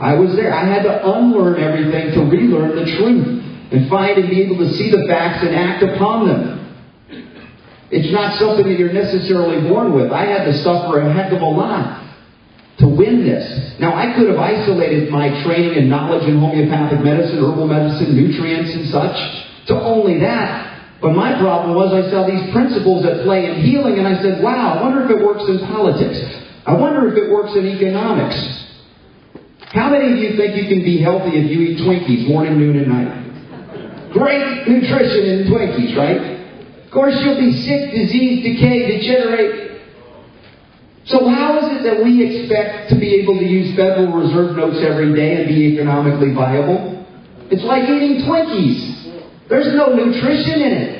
I was there. I had to unlearn everything to relearn the truth and find and be able to see the facts and act upon them. It's not something that you're necessarily born with. I had to suffer a heck of a lot to win this. Now, I could have isolated my training and knowledge in homeopathic medicine, herbal medicine, nutrients, and such to only that. But my problem was I saw these principles at play in healing, and I said, wow, I wonder if it works in politics. I wonder if it works in economics. How many of you think you can be healthy if you eat Twinkies morning, noon, and night? Great nutrition in Twinkies, right? Of course, you'll be sick, disease, decay, degenerate. So how is it that we expect to be able to use Federal Reserve notes every day and be economically viable? It's like eating Twinkies. There's no nutrition in it.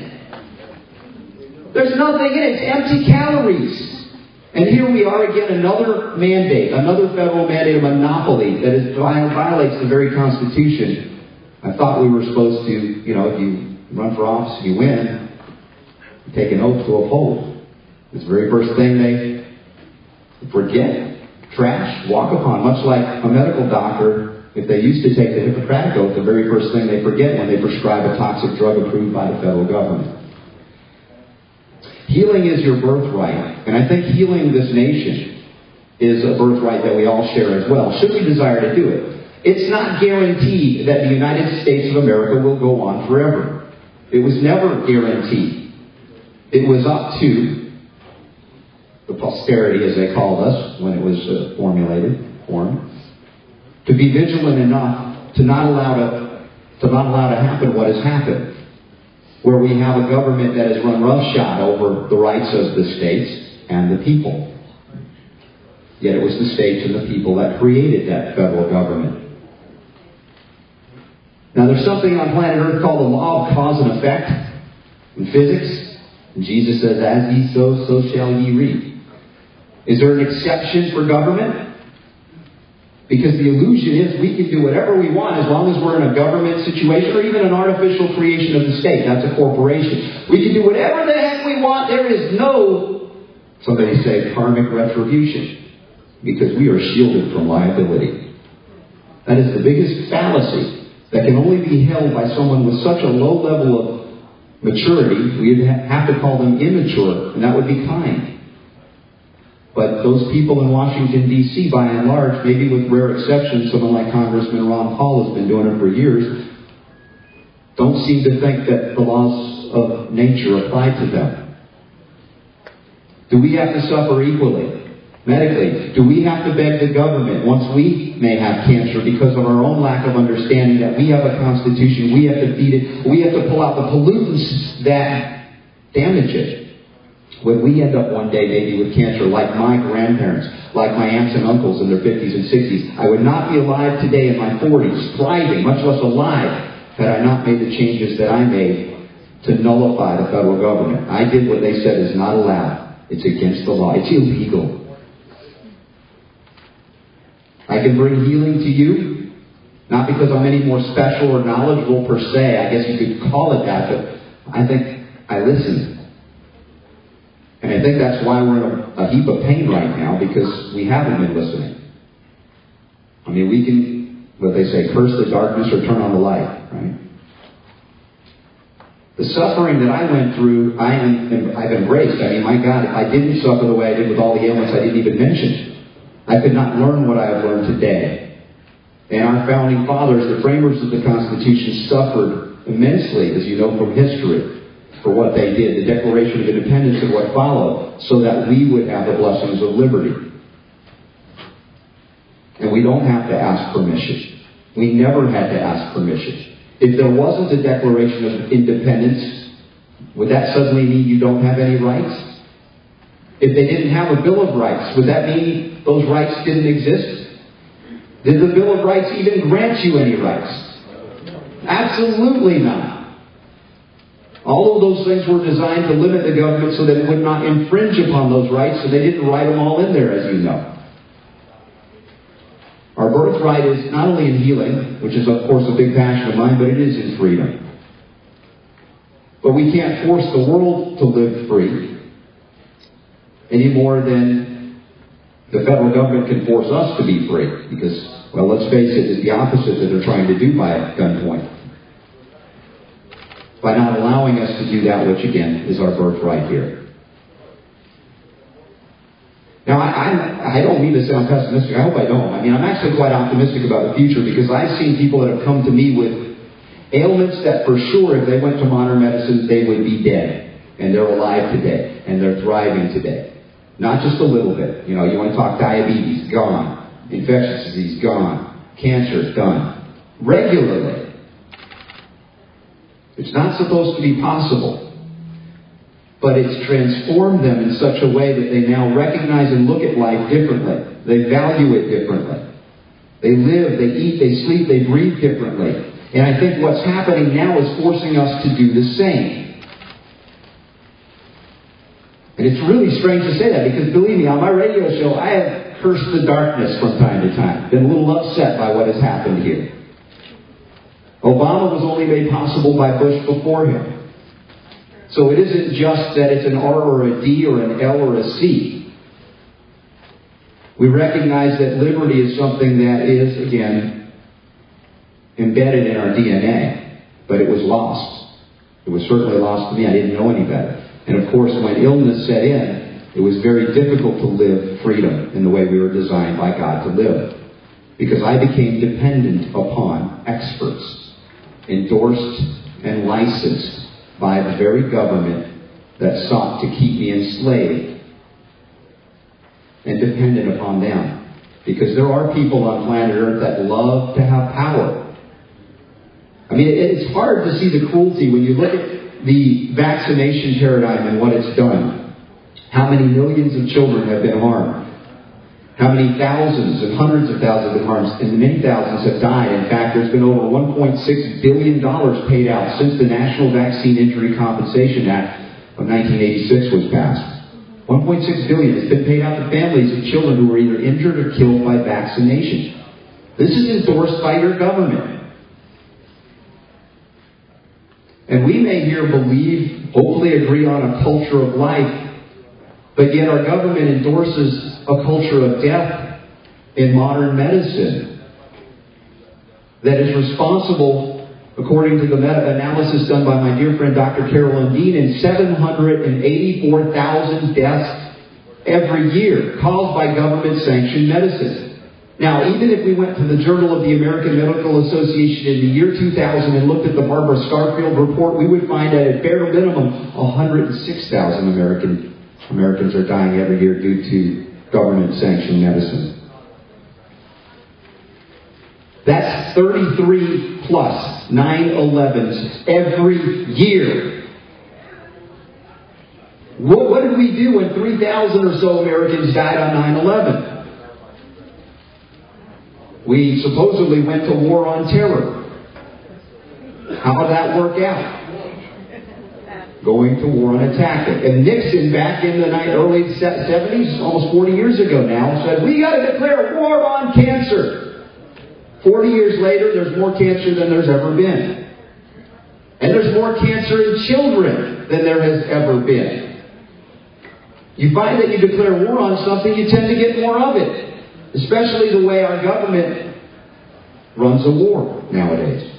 There's nothing in it. It's empty calories. And here we are again, another mandate, another federal mandate, a monopoly that is, violates the very Constitution. I thought we were supposed to, you know, if you run for office, you win, you take an oath to uphold. It's the very first thing they forget, trash, walk upon, much like a medical doctor if they used to take the Hippocratic Oath, the very first thing they forget when they prescribe a toxic drug approved by the federal government. Healing is your birthright, and I think healing this nation is a birthright that we all share as well, should we desire to do it. It's not guaranteed that the United States of America will go on forever. It was never guaranteed. It was up to the posterity, as they called us when it was uh, formulated, formed, to be vigilant enough to not allow to, to not allow to happen what has happened. Where we have a government that has run roughshod over the rights of the states and the people. Yet it was the states and the people that created that federal government. Now there's something on planet Earth called the law of cause and effect in physics. And Jesus says, as ye sow, so shall ye reap. Is there an exception for government? Because the illusion is we can do whatever we want as long as we're in a government situation or even an artificial creation of the state. That's a corporation. We can do whatever the heck we want. There is no, somebody say, karmic retribution. Because we are shielded from liability. That is the biggest fallacy that can only be held by someone with such a low level of maturity. We'd have to call them immature, and that would be kind. But those people in Washington, D.C., by and large, maybe with rare exceptions, someone like Congressman Ron Paul has been doing it for years, don't seem to think that the laws of nature apply to them. Do we have to suffer equally? Medically, do we have to beg the government once we may have cancer because of our own lack of understanding that we have a constitution, we have to feed it, we have to pull out the pollutants that damage it? When we end up one day maybe with cancer, like my grandparents, like my aunts and uncles in their 50s and 60s, I would not be alive today in my 40s, thriving, much less alive, had I not made the changes that I made to nullify the federal government. I did what they said is not allowed. It's against the law. It's illegal. I can bring healing to you, not because I'm any more special or knowledgeable per se. I guess you could call it that, but I think I listen. And I think that's why we're in a, a heap of pain right now because we haven't been listening. I mean, we can, what they say, curse the darkness or turn on the light, right? The suffering that I went through, I am, I've embraced. I mean, my God, if I didn't suffer the way I did with all the ailments I didn't even mention, I could not learn what I have learned today. And our founding fathers, the framers of the Constitution, suffered immensely, as you know from history for what they did, the Declaration of Independence and what followed, so that we would have the blessings of liberty. And we don't have to ask permission. We never had to ask permission. If there wasn't a Declaration of Independence, would that suddenly mean you don't have any rights? If they didn't have a Bill of Rights, would that mean those rights didn't exist? Did the Bill of Rights even grant you any rights? Absolutely not. All of those things were designed to limit the government so that it would not infringe upon those rights, so they didn't write them all in there, as you know. Our birthright is not only in healing, which is, of course, a big passion of mine, but it is in freedom. But we can't force the world to live free any more than the federal government can force us to be free, because Well, let's face it, it's the opposite that they're trying to do by gunpoint. By not allowing us to do that which, again, is our birthright here. Now, I, I, I don't mean to sound pessimistic. I hope I don't. I mean, I'm actually quite optimistic about the future because I've seen people that have come to me with ailments that for sure, if they went to modern medicine, they would be dead. And they're alive today. And they're thriving today. Not just a little bit. You know, you want to talk diabetes, gone. Infectious disease, gone. Cancer, done. Regularly. It's not supposed to be possible but it's transformed them in such a way that they now recognize and look at life differently. They value it differently. They live, they eat, they sleep, they breathe differently. And I think what's happening now is forcing us to do the same. And it's really strange to say that because believe me, on my radio show, I have cursed the darkness from time to time. Been a little upset by what has happened here. Obama was only made possible by Bush before him. So it isn't just that it's an R or a D or an L or a C. We recognize that liberty is something that is, again, embedded in our DNA, but it was lost. It was certainly lost to me. I didn't know any better. And of course, when illness set in, it was very difficult to live freedom in the way we were designed by God to live. Because I became dependent upon experts, endorsed and licensed by the very government that sought to keep me enslaved and dependent upon them. Because there are people on planet Earth that love to have power. I mean, it's hard to see the cruelty when you look at the vaccination paradigm and what it's done. How many millions of children have been harmed? How many thousands and hundreds of thousands of harms and many thousands have died. In fact, there's been over $1.6 billion paid out since the National Vaccine Injury Compensation Act of 1986 was passed. 1.6 billion has been paid out to families of children who were either injured or killed by vaccination. This is endorsed by your government. And we may here believe, hopefully agree on a culture of life but yet our government endorses a culture of death in modern medicine that is responsible, according to the meta-analysis done by my dear friend Dr. Carolyn Dean, in 784,000 deaths every year caused by government-sanctioned medicine. Now, even if we went to the Journal of the American Medical Association in the year 2000 and looked at the Barbara Starfield report, we would find that at bare minimum 106,000 American Americans are dying every year due to government sanctioned medicine. That's 33 plus 9 11s every year. What, what, did we do when 3,000 or so Americans died on 9 11? We supposedly went to war on terror. How did that work out? Going to war on a tactic. And Nixon, back in the early 70s, almost 40 years ago now, said, we got to declare war on cancer. 40 years later, there's more cancer than there's ever been. And there's more cancer in children than there has ever been. You find that you declare war on something, you tend to get more of it. Especially the way our government runs a war nowadays.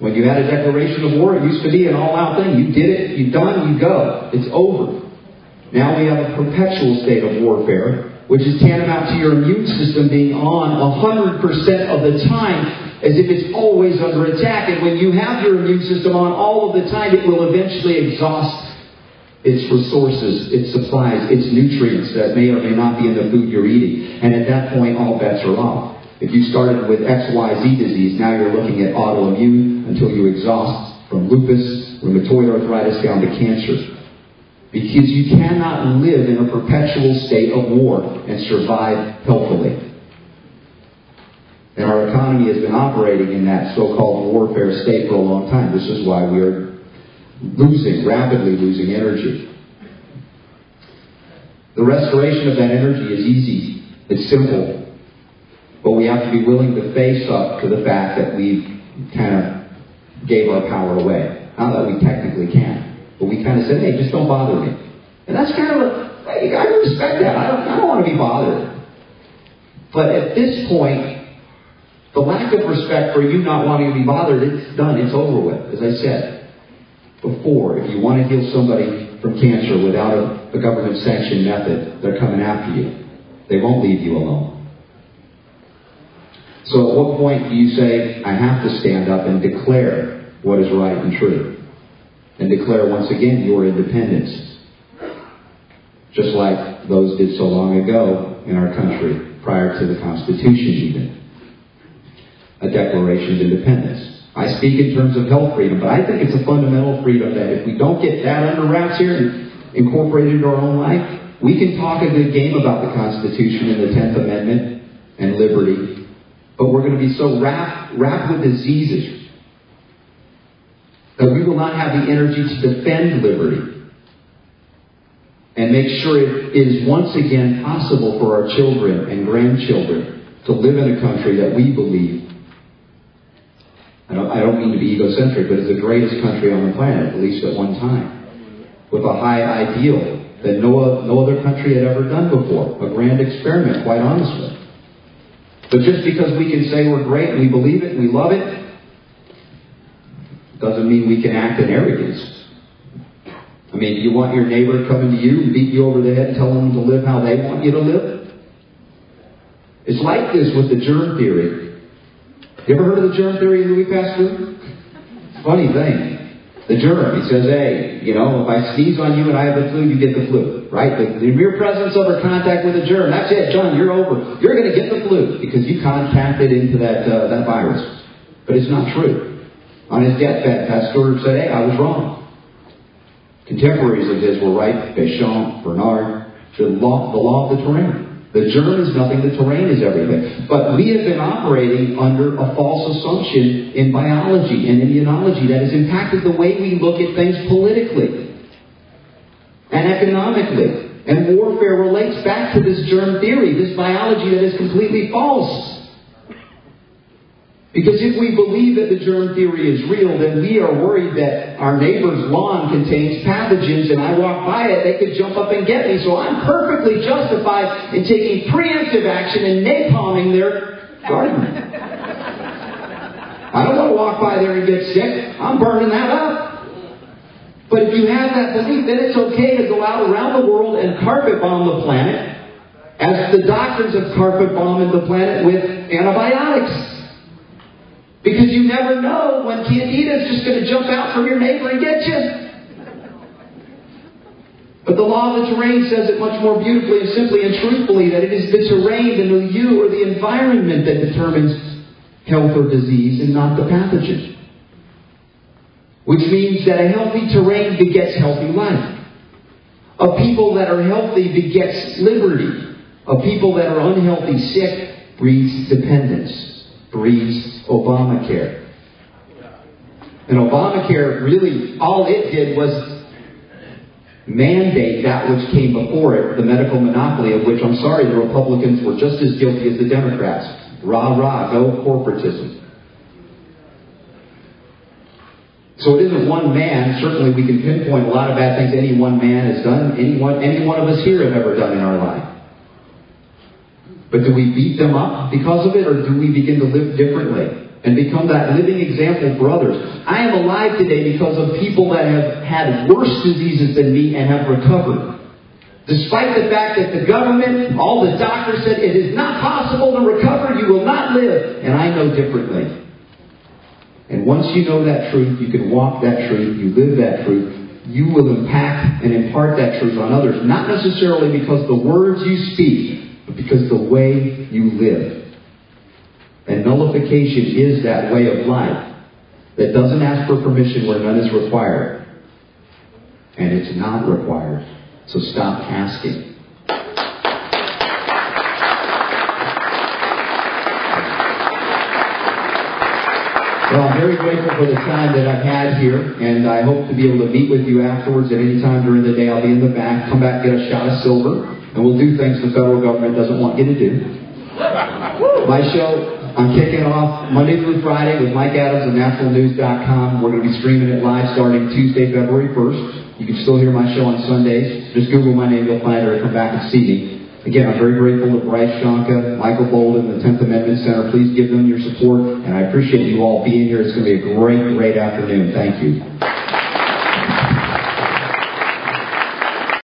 When you had a declaration of war, it used to be an all-out thing. You did it, you done, you go. It's over. Now we have a perpetual state of warfare, which is tantamount to your immune system being on 100% of the time as if it's always under attack. And when you have your immune system on all of the time, it will eventually exhaust its resources, its supplies, its nutrients that may or may not be in the food you're eating. And at that point, all bets are off. If you started with XYZ disease, now you're looking at autoimmune until you exhaust from lupus, rheumatoid arthritis down to cancer. Because you cannot live in a perpetual state of war and survive healthily. And our economy has been operating in that so-called warfare state for a long time. This is why we are losing, rapidly losing energy. The restoration of that energy is easy. It's simple. But we have to be willing to face up to the fact that we kind of gave our power away. Not that we technically can, but we kind of said, hey, just don't bother me. And that's kind of a, I respect that. I don't, I don't want to be bothered. But at this point, the lack of respect for you not wanting to be bothered, it's done. It's over with. As I said before, if you want to heal somebody from cancer without a, a government sanctioned method, they're coming after you. They won't leave you alone. So at what point do you say, I have to stand up and declare what is right and true? And declare once again your independence. Just like those did so long ago in our country, prior to the Constitution even. A Declaration of Independence. I speak in terms of health freedom, but I think it's a fundamental freedom that if we don't get that under wraps here and incorporated into our own life, we can talk a good game about the Constitution and the Tenth Amendment and liberty, but we're going to be so wrapped, wrapped with diseases that we will not have the energy to defend liberty and make sure it is once again possible for our children and grandchildren to live in a country that we believe. I don't, I don't mean to be egocentric, but it's the greatest country on the planet, at least at one time, with a high ideal that no, no other country had ever done before. A grand experiment, quite honestly. But just because we can say we're great and we believe it and we love it, doesn't mean we can act in arrogance. I mean, you want your neighbor coming to you and beat you over the head and telling them to live how they want you to live? It's like this with the germ theory. You ever heard of the germ theory, Louis Pasteur? Funny thing. The germ, he says, hey, you know, if I sneeze on you and I have the flu, you get the flu, right? The, the mere presence of or contact with a germ, that's it, John, you're over. You're going to get the flu because you contacted into that, uh, that virus. But it's not true. On his deathbed, Pasteur said, hey, I was wrong. Contemporaries of his were right, Béchamp, Bernard, the law, the law of the terrain. The germ is nothing, the terrain is everything. But we have been operating under a false assumption in biology and immunology that has impacted the way we look at things politically and economically. And warfare relates back to this germ theory, this biology that is completely false. Because if we believe that the germ theory is real, then we are worried that our neighbor's lawn contains pathogens and I walk by it, they could jump up and get me. So I'm perfectly justified in taking preemptive action and napalming their garden. I don't want to walk by there and get sick. I'm burning that up. But if you have that belief, then it's okay to go out around the world and carpet bomb the planet, as the doctors have carpet bombed the planet with antibiotics. Because you never know when Candida is just going to jump out from your neighbor and get you. But the law of the terrain says it much more beautifully and simply and truthfully that it is the terrain, the milieu, or the environment that determines health or disease and not the pathogen. Which means that a healthy terrain begets healthy life. A people that are healthy begets liberty. A people that are unhealthy, sick, breeds dependence breeds Obamacare. And Obamacare really, all it did was mandate that which came before it, the medical monopoly, of which I'm sorry, the Republicans were just as guilty as the Democrats. Rah, rah, no corporatism. So it isn't one man. Certainly we can pinpoint a lot of bad things any one man has done, any one, any one of us here have ever done in our life. But do we beat them up because of it, or do we begin to live differently and become that living example for others? I am alive today because of people that have had worse diseases than me and have recovered. Despite the fact that the government, all the doctors said it is not possible to recover, you will not live. And I know differently. And once you know that truth, you can walk that truth, you live that truth, you will impact and impart that truth on others. Not necessarily because the words you speak but because the way you live. And nullification is that way of life that doesn't ask for permission where none is required. And it's not required. So stop asking. Well, I'm very grateful for the time that I've had here, and I hope to be able to meet with you afterwards at any time during the day. I'll be in the back. Come back, get a shot of silver and we'll do things the federal government doesn't want you to do. My show, I'm kicking off Monday through Friday with Mike Adams of naturalnews.com. We're going to be streaming it live starting Tuesday, February 1st. You can still hear my show on Sundays. Just Google my name, you'll find it, or come back and see me. Again, I'm very grateful to Bryce Shanka, Michael Boldin, the 10th Amendment Center. Please give them your support, and I appreciate you all being here. It's going to be a great, great afternoon. Thank you.